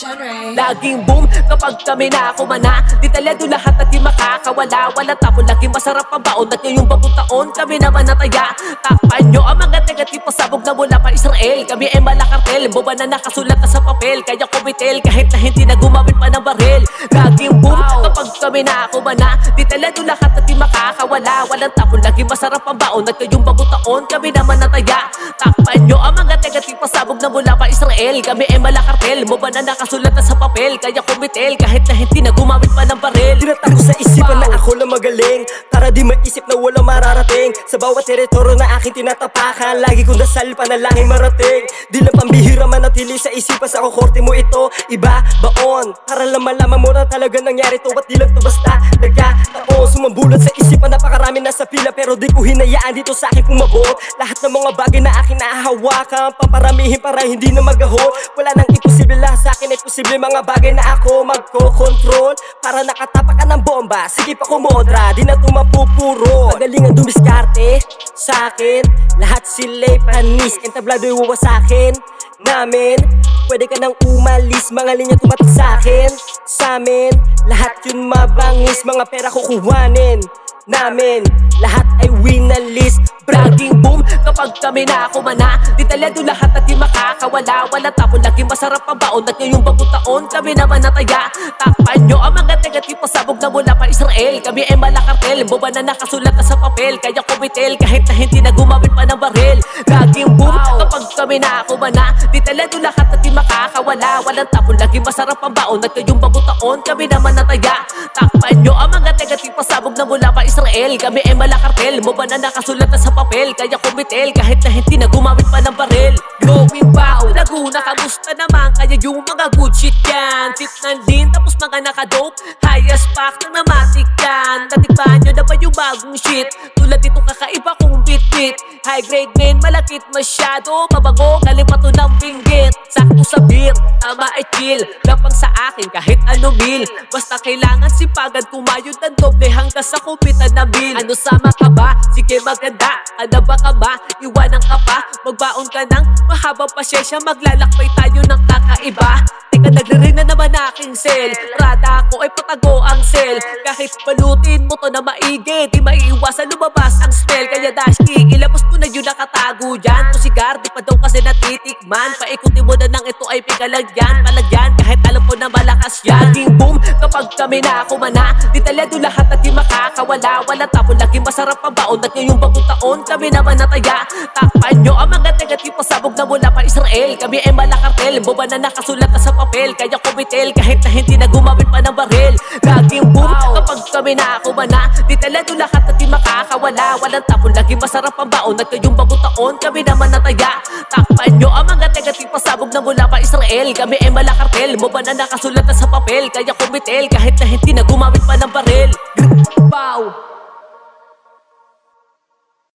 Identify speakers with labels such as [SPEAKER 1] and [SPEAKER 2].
[SPEAKER 1] Genre.
[SPEAKER 2] Laging boom kapag kami na kumana Detalyado lahat at di makakawala. Wala tapon, laging masarap ang baon. At ngayong bagong taon kami naman nataya Takpan nyo ang mga negative pasabog na mula pa Israel. Kami ay malakartel, boba na nakasulat na sa papel. Kaya kumitel kahit na hindi na gumamit pa ng baril. Laging boom kapag kami na kumana Detalyado lahat at di makakawala Walang tapon, laging masarap ang baon At ngayong bagong taon. Kami naman nataya Takpan nyo ang mga negative pasabog na mula pa Israel. Kami ay malakartel, boba na nakasulat na sa papel? Kaya kumitel kahit na hindi na gumamit pa ng baril
[SPEAKER 3] Tinatago sa isipan na ako lang magaling Para di maisip na walang mararating. Sa bawat teritoryo na aking tinatapakan Lagi kong dasal panalangin marating. Di lang pambihira manatili sa isipan Sa kukorte mo ito, iba, baon. Para lang malaman mo na talaga nangyari to Ba't di lang to basta nagkataon. Sumambulot sa isipan napakarami na sa pila Pero di ko hinayaan dito sa akin pumabot. Lahat ng mga bagay na akin nahahawakan Paparamihin para hindi na magahon. Wala nang imposible lahat sa akin ay posible. Mga bagay na ako magko-control Para nakatapak ka ng bomba. Sige pa kumodra, di na tumapupuro Magaling ang dumiskarte sa akin. Lahat sila'y panis. Entablado'y wawasakin namin. Pwede ka nang umalis. Mga linya tumatak sa akin Sa amin. Lahat yun mabangis. Mga pera kukuhanin namin. Lahat ay winalis.
[SPEAKER 2] Bragging boom. Kapag kami na kumana Detalyado lahat at di makakawala. Wala tapon, laging masarap ang baon. At ngayong bagong taon kami naman nataya. Takpan nyo ang mga negative pasabog na mula Israel Kami ay malakartel, boba na nakasulat na sa papel. Kaya kumitel kahit na hindi na gumamit pa ng baril. Laging boom kapag kami na kumana Detalyado lahat at di makakawala. Walang tapon, laging masarap ang baon At ngayong bagong taon. Kami naman nataya Takpan nyo ang mga negative pasabog na mula pa Israel. Kami ay malakartel, boba na nakasulat na sa papel. Kaya kumitel kahit na hindi na gumamit pa ng baril Going bow, Laguna, kamusta naman? Kaya yung mga good shit yan. Tip lean, tapos mga nakadope. High as pack na namatik yan. Natikman nyo na ba yung bagong shit? Tulad itong kakaiba kong bit-bit. High grade men, malakit masyado. Mabango, galing pa to ng pinggit. Sakto sa beer, tama ay chill. Lapang sa akin kahit ano mil Basta kailangan sipagan kumayod ng doble Hanggang sa kupitan na bill. Ano sama ka ba? Sige maganda. Ano ba ka ba? Iwanan ka pa Magbaon ka ng mahabang pasyensya Maglalakbay tayo ng kakaiba. Teka nagre-ring na naman aking cell. Rada ko ay patago ang cell. Kahit balutin mo to na maigi Di maiiwasan lumabas ang smell. Kaya dashki, ilabas mo na yun nakatago dyan. To sigar, di pa daw kasi natitikman Paikuti mo na nang ito ay pikalagyan Palagyan, kahit alam ko na malakas yan. Laging boom kapag kami na kumana Detalyado lahat at di makakawala. Wala tapon, laging masarap ang baon At ngayong bagong taon? Kami naman nataya Takpan nyo ang mga negative pasabog na mula pa Israel. Kami ay malakartel, boba na nakasulat na sa papel. Kaya kumitel kahit na hindi na gumamit pa ng baril Laging boom kapag kami na kumana Detalyado lahat at di makakawala. Walang tapon, laging masarap ang baon At ngayong bagong taon kami naman nataya Takpan nyo ang mga negative pasabog na mula pa Israel. Kami ay malakartel, boba na nakasulat na sa papel? Kaya kumitel kahit na hindi na gumamit pa ng baril!